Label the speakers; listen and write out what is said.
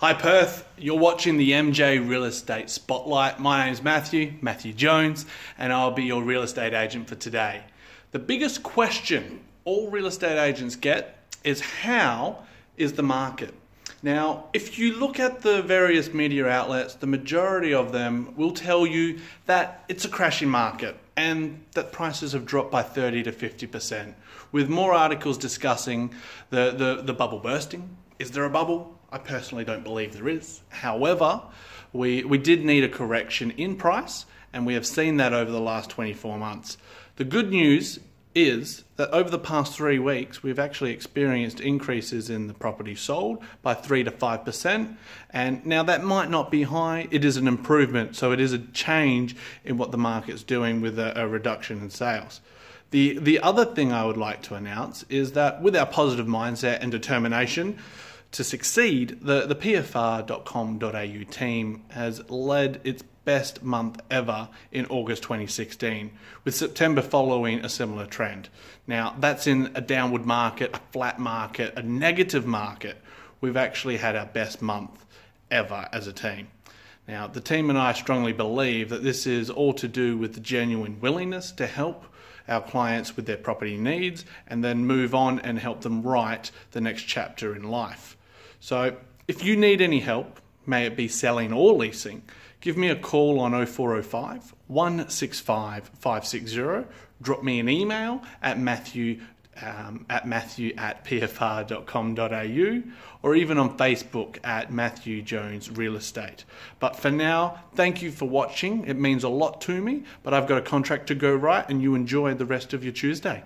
Speaker 1: Hi Perth, you're watching the MJ Real Estate Spotlight. My name is Matthew, Matthew Jones, and I'll be your real estate agent for today. The biggest question all real estate agents get is how is the market? Now, if you look at the various media outlets, the majority of them will tell you that it's a crashing market and that prices have dropped by 30 to 50%, with more articles discussing the, the, the bubble bursting. Is there a bubble? I personally don't believe there is. However, we, we did need a correction in price, and we have seen that over the last 24 months. The good news is that over the past three weeks, we've actually experienced increases in the property sold by 3 to 5%. And now that might not be high, it is an improvement. So it is a change in what the market's doing with a, a reduction in sales. The, the other thing I would like to announce is that with our positive mindset and determination, to succeed, the, the PFR.com.au team has led its best month ever in August 2016, with September following a similar trend. Now, that's in a downward market, a flat market, a negative market. We've actually had our best month ever as a team. Now, the team and I strongly believe that this is all to do with the genuine willingness to help our clients with their property needs and then move on and help them write the next chapter in life. So if you need any help, may it be selling or leasing, give me a call on 0405 165 560. Drop me an email at matthew um, at matthew at pfr.com.au or even on Facebook at Matthew Jones Real Estate. But for now, thank you for watching. It means a lot to me, but I've got a contract to go right and you enjoy the rest of your Tuesday.